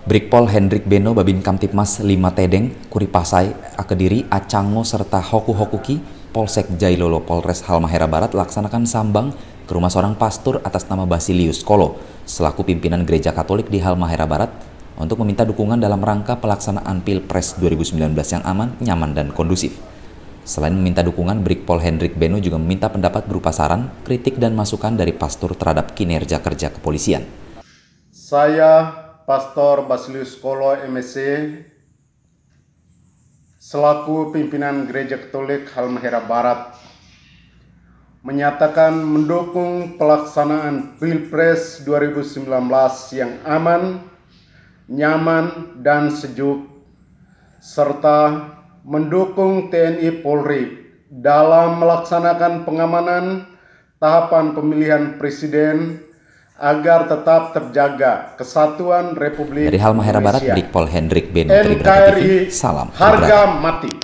Brigpol Hendrik Beno Babin Kamtipmas 5 Tedeng, Kuripasai, Akediri, Acango, serta Hoku Hokuki, Polsek Jailolo Polres Halmahera Barat laksanakan sambang ke rumah seorang pastor atas nama Basilius Kolo, selaku pimpinan gereja katolik di Halmahera Barat, untuk meminta dukungan dalam rangka pelaksanaan Pilpres 2019 yang aman, nyaman, dan kondusif. Selain meminta dukungan, Brigpol Hendrik Beno juga meminta pendapat berupa saran, kritik, dan masukan dari pastor terhadap kinerja kerja kepolisian. Saya Pastor Basilius Kolo MSC selaku pimpinan Gereja Katolik Halmahera Barat menyatakan mendukung pelaksanaan Pilpres 2019 yang aman, nyaman, dan sejuk serta mendukung TNI Polri dalam melaksanakan pengamanan tahapan pemilihan presiden agar tetap terjaga kesatuan Republik Dari Halmahera Barat, Brigpol Hendrik Beno, NKRI, salam. Harga mati.